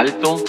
alto,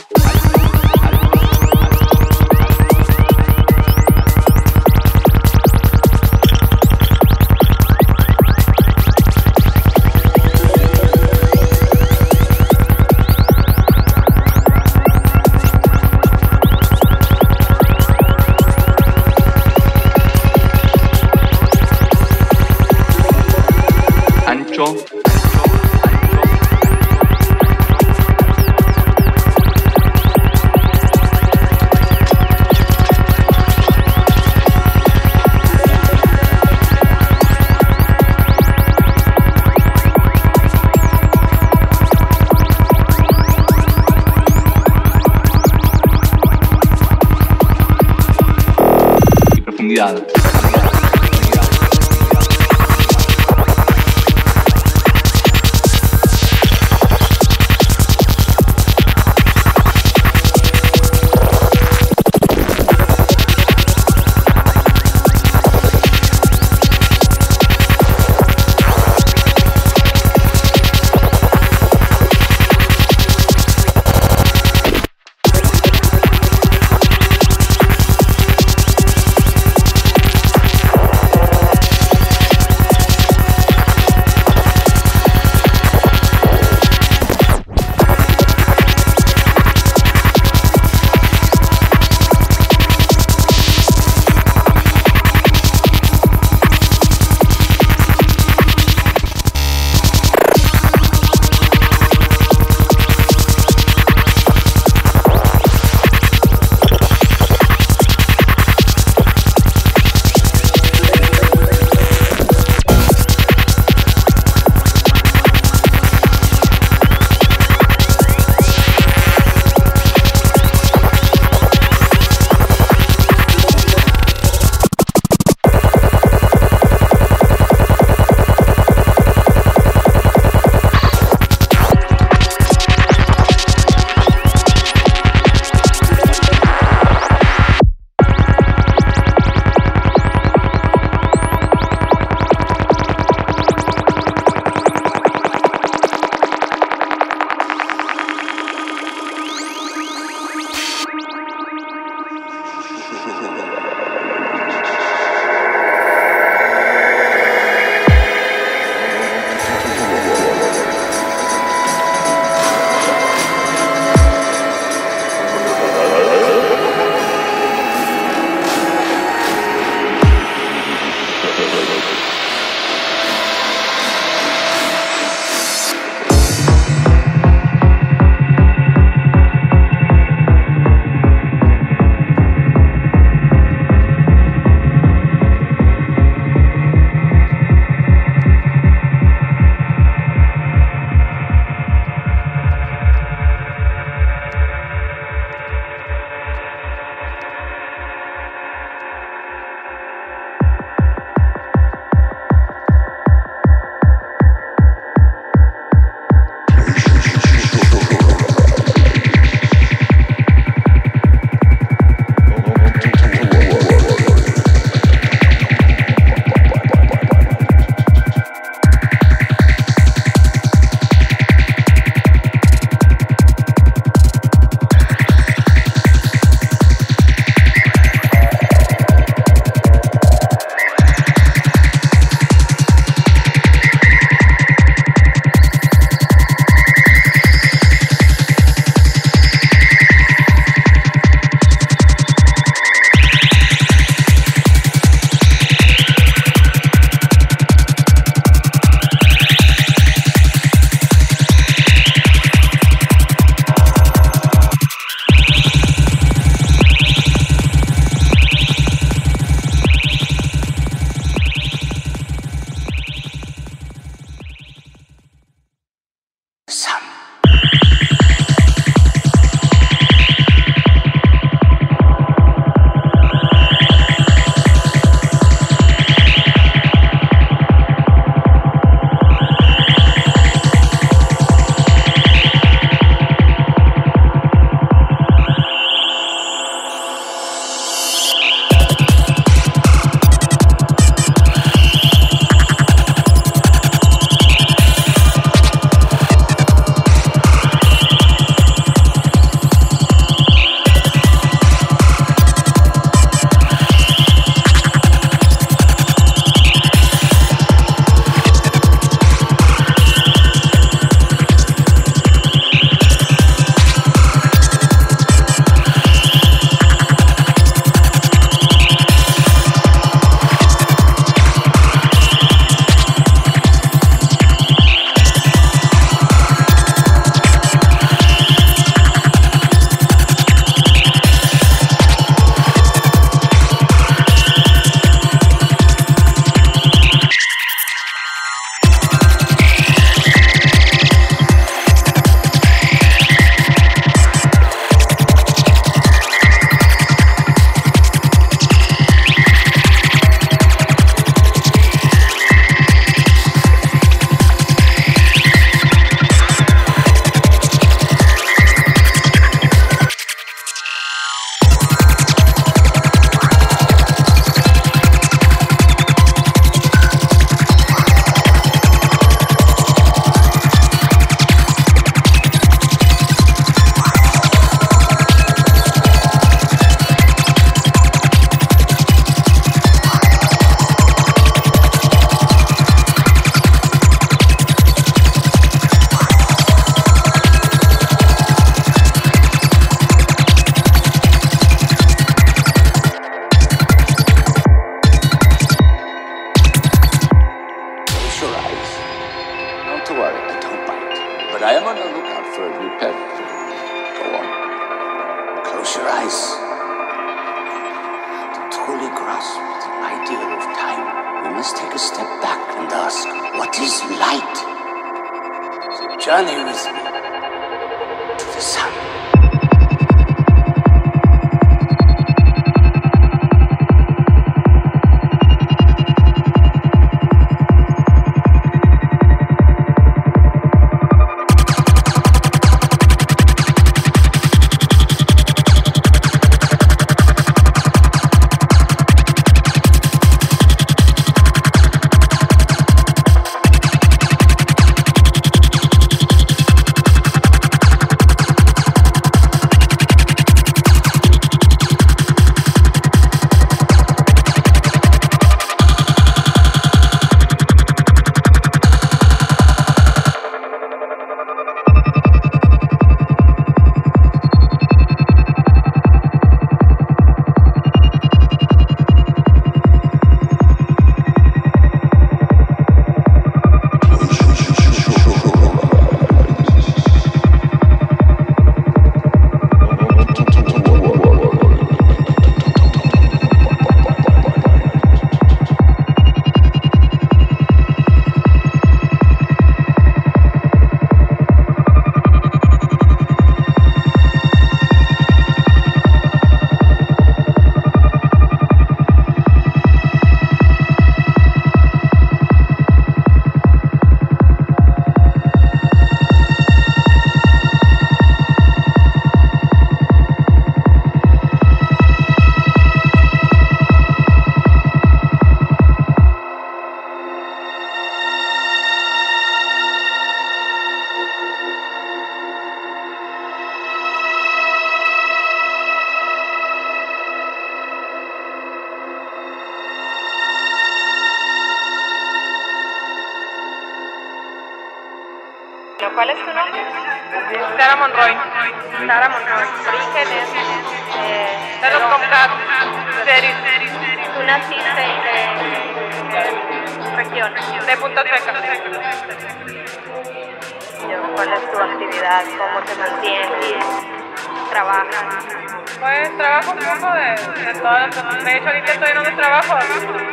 tener trabajo,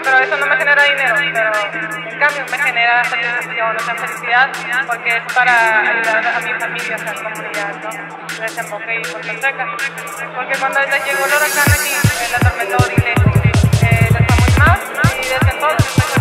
pero eso no me genera dinero, pero en cambio me genera satisfacción, o sea, felicidad, porque es para ayudar a mi familia, a la comunidad, ¿no? Desemboque y Puerto Seca. Porque cuando llegó el huracán aquí, la tormenta Odile, eh, les fue muy mal, y desde entonces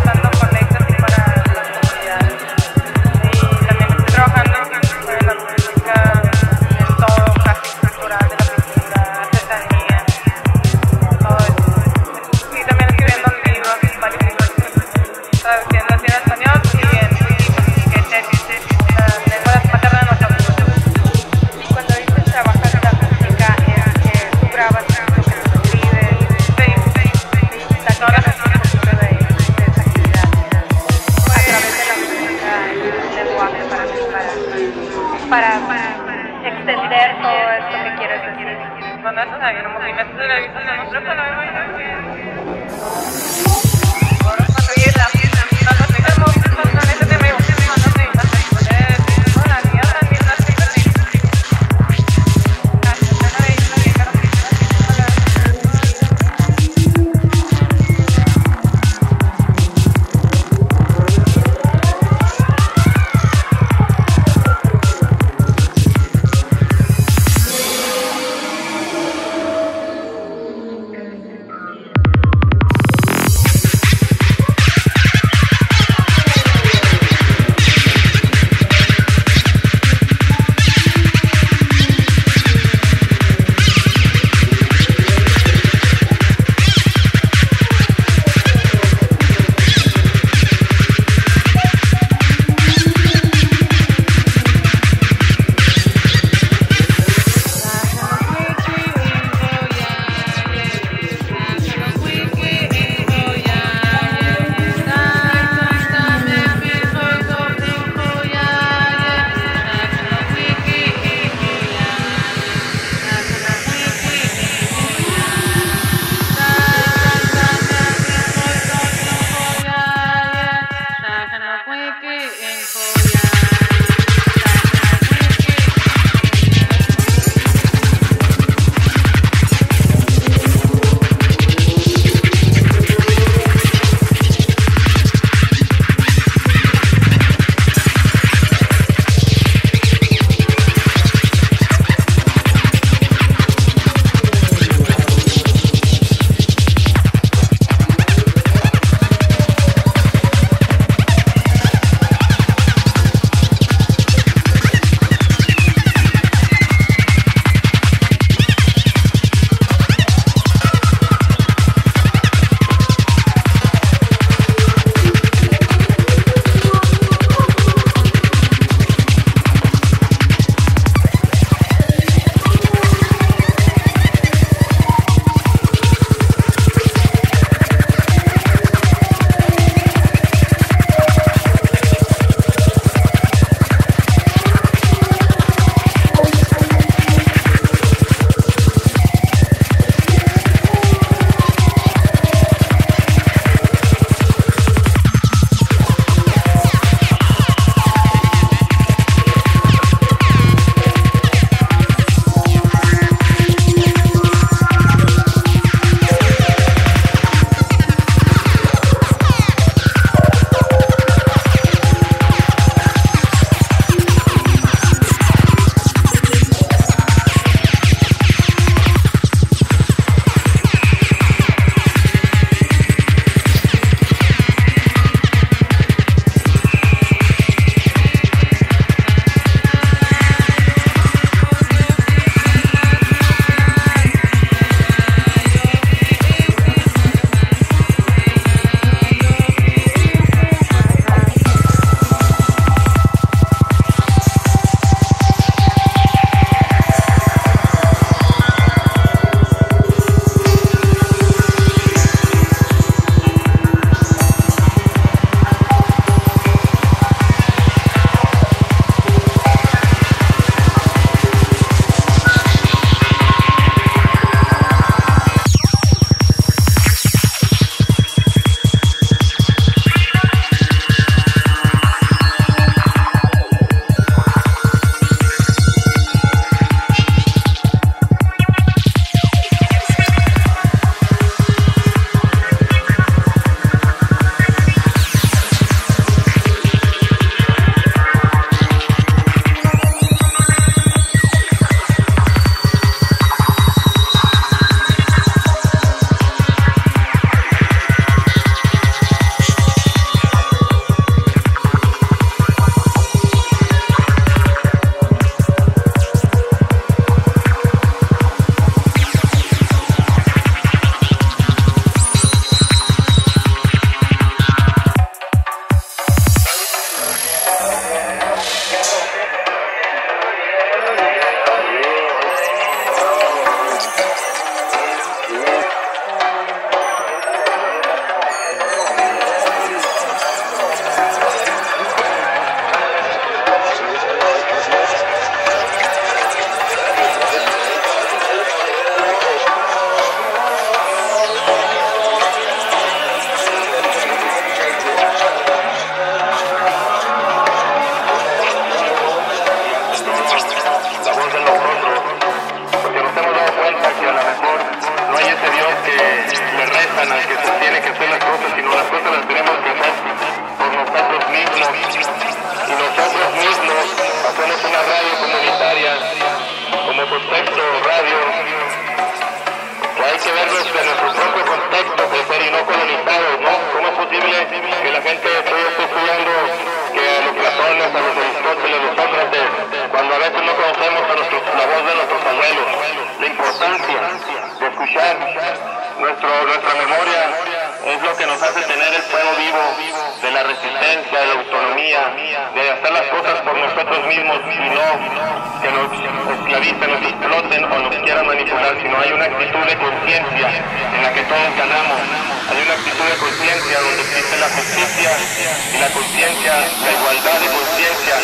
conciencia, la igualdad de conciencia,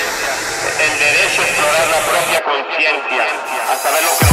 el derecho a explorar la propia conciencia, a saber lo que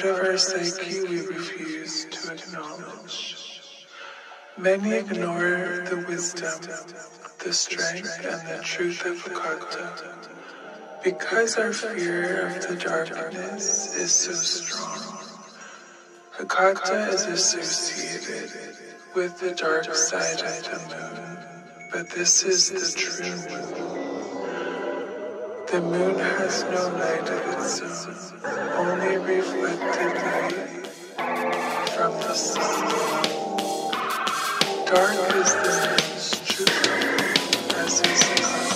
part of our psyche we refuse to acknowledge. Many ignore the wisdom, the strength, and the truth of Hecate because our fear of the darkness is so strong. Hecate is associated with the dark side of the moon, but this is the true moon. The moon has no light of its own, only reflected light from the sun. Dark is the moon's true as is